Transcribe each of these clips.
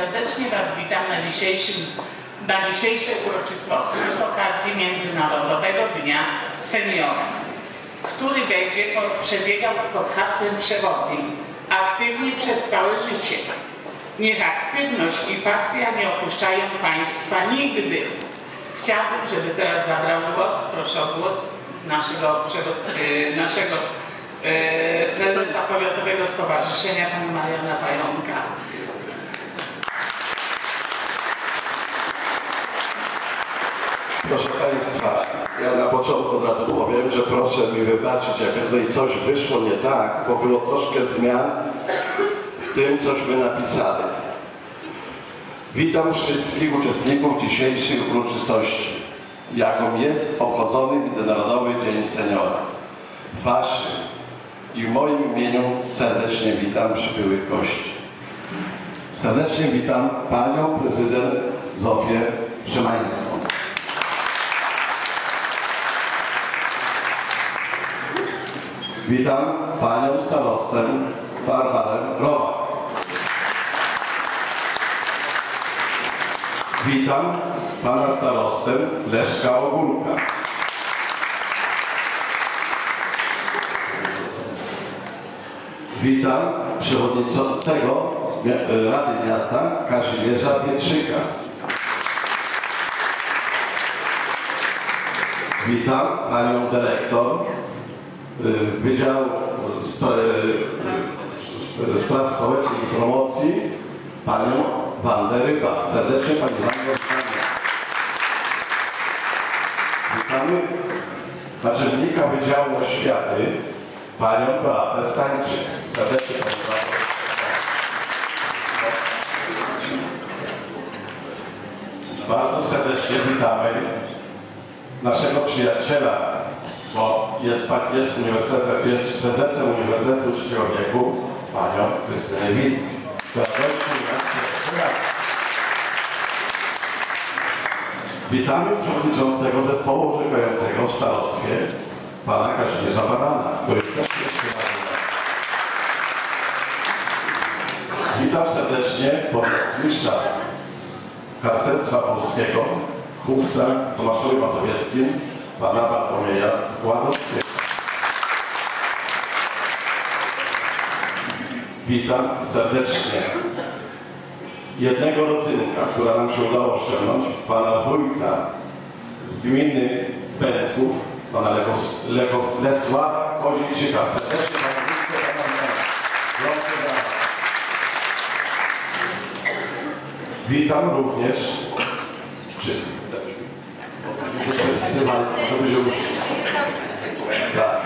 serdecznie Was witam na, dzisiejszym, na dzisiejszej uroczystości z okazji Międzynarodowego Dnia Seniora, który będzie przebiegał pod hasłem przewodnim Aktywni przez całe życie. Niech aktywność i pasja nie opuszczają Państwa nigdy. Chciałbym, żeby teraz zabrał głos, proszę o głos naszego, y, naszego y, prezesa Powiatowego Stowarzyszenia, pana Mariana Pająka. Proszę Państwa, ja na początku od razu powiem, że proszę mi wybaczyć, jak tutaj coś wyszło nie tak, bo było troszkę zmian w tym, cośmy napisali. Witam wszystkich uczestników dzisiejszych uroczystości, jaką jest obchodzony Międzynarodowy Dzień Seniora. Waszym i w moim imieniu serdecznie witam przybyłych gości. Serdecznie witam Panią Prezydent Zofię Szymańską. Witam Panią Starostę Barbarę Rowak. Witam Pana Starostę Leszka Ogórka. Witam Przewodniczącego Mia- Rady Miasta Kazimierza Pietrzyka. Witam Panią Dyrektor y, Wydziału Spra- y, Spraw Społecznych i Promocji Panią Wandę Ryba. Serdecznie Pani Wando witamy. Naczelnika Wydziału Oświaty Panią Beatę Stańczyk. Serdecznie Pani Wando. Bardzo serdecznie witamy naszego przyjaciela, bo jest, jest, uniwersytet, jest prezesem Uniwersytetu Trzeciego Wieku, panią Krystynę nas przyjaciela. Witamy przewodniczącego zespołu orzekającego w starostwie, pana Kazimierza Barana, który też jest. Witam serdecznie burmistrza Harcerstwa Polskiego, chówca w Tomaszowie Mazowieckim, pana Bartłomieja Składowskiego. Witam serdecznie jednego rodzynka, która nam się udało ściągnąć, pana wójta z gminy Będków, pana Lekos, Lekos, Lesława Koziczyka. Serdecznie pana wójta. Witam również wszystkich Tak.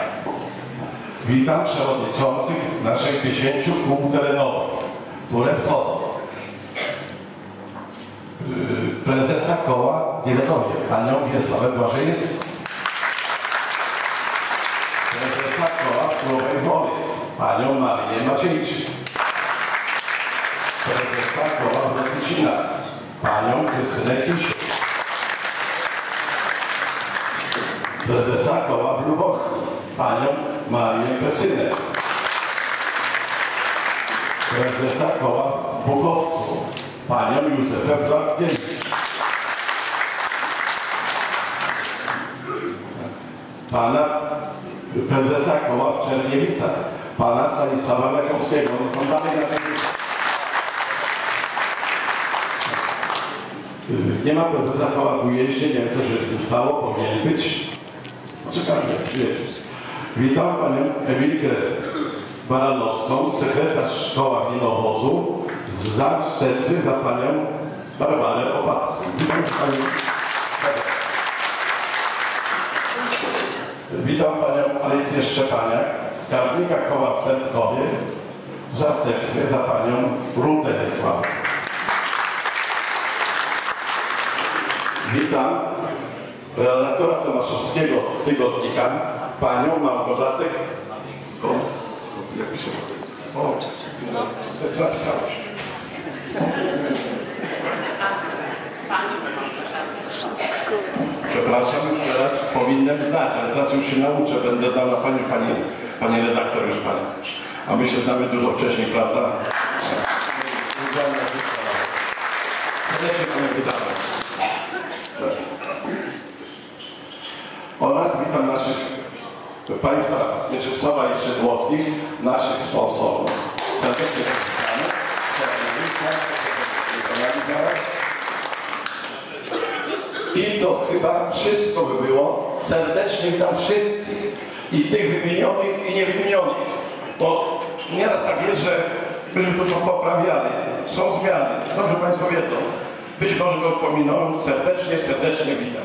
Witam przewodniczących naszych 10 kół terenowych, które wchodzą. Yy, Prezesa koła Niewiadomie, panią Wiesławę Błażejewską. Prezesa koła Królowej Woli, panią Marię Maciejczyk prezesa koła Wrocławicina, panią Krystynę Kisiel. Prezesa koła w Lubochu, panią Marię Pecynę. Prezesa koła w Bukowcu, panią Józefę Blankiewicz. Pana prezesa koła w Czerniewicach, pana Stanisława Lekowskiego. One są dalej na tej. Nie ma prezesa koła w ujeździe, nie wiem co się z tym stało, powinien być. Witam panią Emilkę Baranowską, sekretarz koła winowozu z Zasztecy za panią Barbarę Opacką. Witam panią. Witam panią Alicję Szczepaniak, skarbnika koła w Pętkowie, w zastępstwie za panią Wiesławę. Witam redaktora Tomaszowskiego Tygodnika, panią Małgorzatę? Jak się O? Przepraszam, teraz powinienem znać, ale teraz już się nauczę, będę znał na panią, pani, pani redaktor już pani. A my się znamy dużo wcześniej, prawda? Serdecznie Panią witamy. Oraz witam naszych Państwa Mieczysława i Szydłowskich, naszych sponsorów. Serdecznie witamy. I to chyba wszystko by było. Serdecznie witam wszystkich. I tych wymienionych i niewymienionych. Bo nieraz tak jest, że byśmy to poprawiali. Są zmiany. Dobrze Państwo wiedzą. Być może go pominąłem. Serdecznie, serdecznie witam.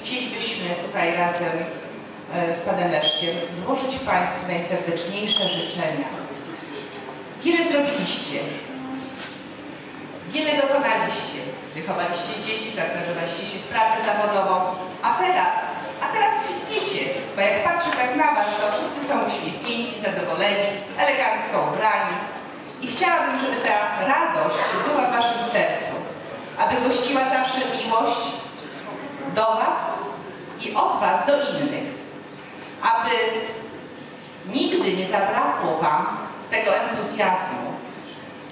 Chcielibyśmy tutaj razem e, z Panem Leszkiem złożyć Państwu najserdeczniejsze życzenia. Wiele zrobiliście, wiele dokonaliście, wychowaliście dzieci, zaangażowaliście się w pracę zawodową, a teraz, a teraz kwitniecie, bo jak patrzę tak na Was, to wszyscy są uśmiechnięci, zadowoleni, elegancko ubrani. I chciałabym, żeby ta radość była w Waszym sercu, aby gościła zawsze miłość do Was i od Was do innych, aby nigdy nie zabrakło Wam tego entuzjazmu,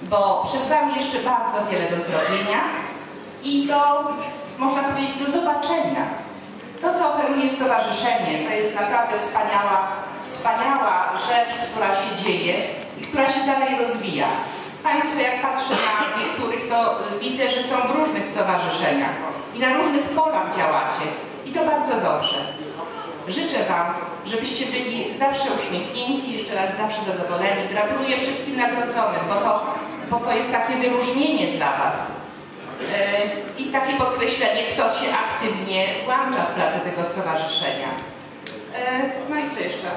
bo przed Wami jeszcze bardzo wiele do zrobienia i do, można powiedzieć, do zobaczenia. To, co oferuje Stowarzyszenie, to jest naprawdę wspaniała, wspaniała rzecz, która się dzieje i która się dalej rozwija. Państwo, jak patrzę na niektórych, to widzę, że są w różnych stowarzyszeniach i na różnych polach działacie. I to bardzo dobrze. Życzę Wam, żebyście byli zawsze uśmiechnięci, jeszcze raz zawsze zadowoleni. Gratuluję wszystkim nagrodzonym, bo to, bo to jest takie wyróżnienie dla Was. Yy, I takie podkreślenie, kto się aktywnie włącza w pracę tego stowarzyszenia. Yy, No i co jeszcze?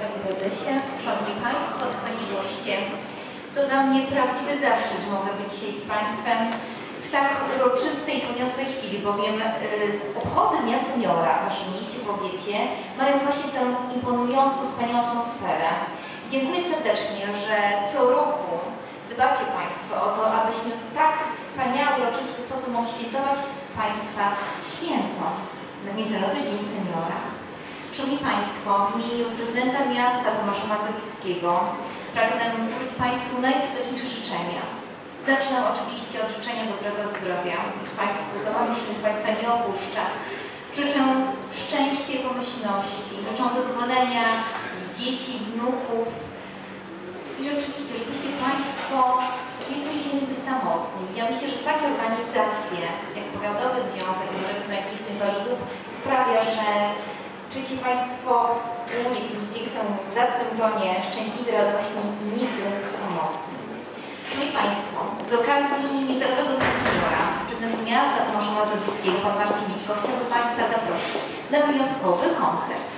Panie Prezesie, Szanowni Państwo, Państwo goście. To dla mnie prawdziwy zaszczyt, że mogę być dzisiaj z Państwem w tak uroczystej, poniosłej chwili, bowiem y, obchody Dnia Seniora w mieście w Łogiecie mają właśnie tę imponującą, wspaniałą atmosferę. Dziękuję serdecznie, że co roku dbacie Państwo o to, abyśmy w tak wspaniały, uroczysty sposób mogli świętować Państwa święto na Międzynarodowy Dzień Seniora. Szanowni Państwo, w imieniu prezydenta miasta Tomasza Mazowieckiego pragnę złożyć Państwu najserdeczniejsze życzenia. Zacznę oczywiście od życzenia dobrego zdrowia. Niech Państwu zdrowie się Państwa nie opuszcza. Życzę szczęścia i pomyślności. Życzę zadowolenia z dzieci, wnuków. I rzeczywiście, żebyście Państwo nie czuli się nigdy samotni. Ja myślę, że takie organizacje, jak Powiatowy Związek Emerytów Rencistów Inwalidów sprawia, że czujecie Państwo wspólnie w tym pięknym, zacnym gronie szczęśliwi, radośni i nigdy samotni. Szanowni Państwo, z okazji Międzynarodowego Dnia Seniora prezydent miasta Tomasza Mazowieckiego, pan Marcin Witko, chciałby Państwa zaprosić na wyjątkowy koncert.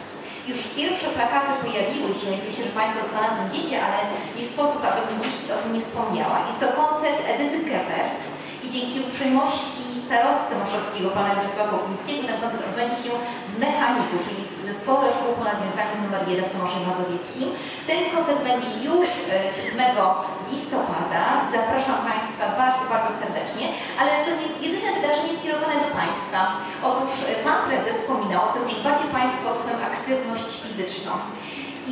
Już pierwsze plakaty pojawiły się, więc myślę, że Państwo doskonale tym wiecie, ale nie sposób, abym dziś o tym nie wspomniała. Jest to koncert Edyty Gebert i dzięki uprzejmości starosty maszowskiego, pana Mirosława Kopińskiego, ten koncert odbędzie się w Mechaniku, czyli Zespole Szkół ponad Wiązaniem nr 1 w Tomaszu Mazowieckim. Ten koncert będzie już e, 7 listopada. Zapraszam Państwa bardzo, bardzo serdecznie, ale to nie jedyne wydarzenie skierowane do Państwa. Otóż e, Pan Prezes wspominał o tym, że dbacie Państwo o swoją aktywność fizyczną.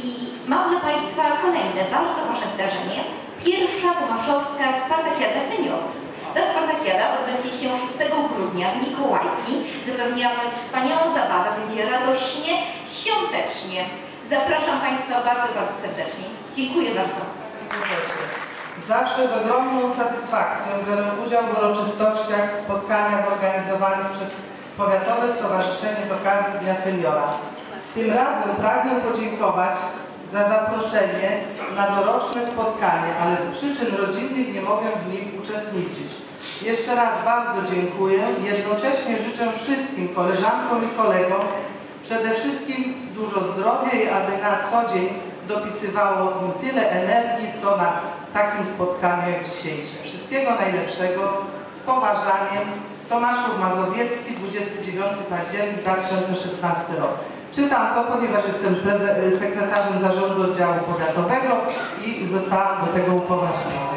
I mam dla Państwa kolejne bardzo ważne wydarzenie. Pierwsza Tomaszowska Spartakiada Seniorów. Ta Spartakiada odbędzie się 6 grudnia w Mikołajki. Zapewniamy wspaniałą zabawę, będzie radośnie, świątecznie. Zapraszam Państwa bardzo, bardzo serdecznie. Dziękuję bardzo. Zawsze z ogromną satysfakcją biorę udział w uroczystościach, spotkaniach organizowanych przez Powiatowe Stowarzyszenie z okazji Dnia Seniora. Tym razem pragnę podziękować za zaproszenie na doroczne spotkanie, ale z przyczyn rodzinnych nie mogę w nim uczestniczyć. Jeszcze raz bardzo dziękuję jednocześnie życzę wszystkim koleżankom i kolegom przede wszystkim dużo zdrowia i aby na co dzień dopisywało im tyle energii, co na takim spotkaniu jak dzisiejsze. Wszystkiego najlepszego, z poważaniem. Tomaszów Mazowiecki, 29 październik 2016 rok. Czytam to, ponieważ jestem sekretarzem zarządu oddziału powiatowego i zostałam do tego upoważniona.